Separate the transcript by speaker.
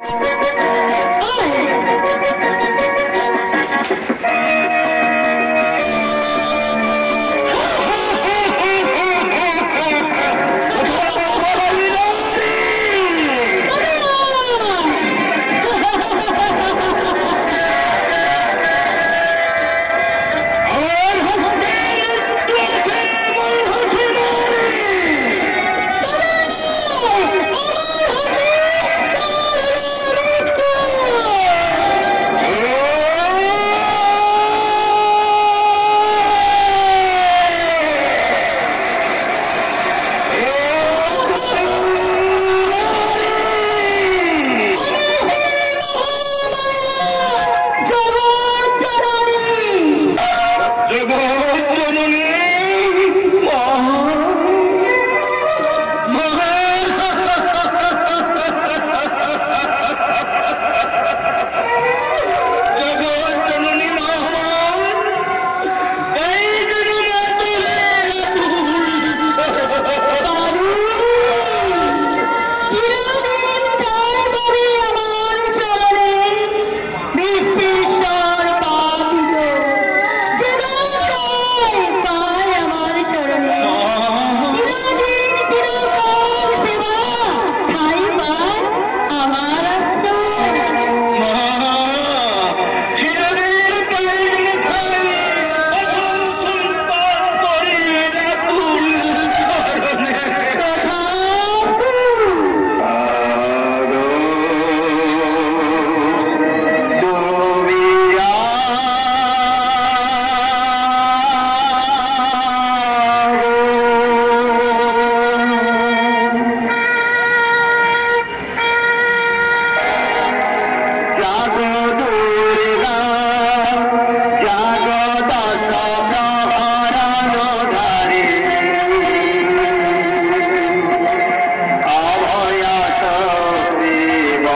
Speaker 1: Yeah. you.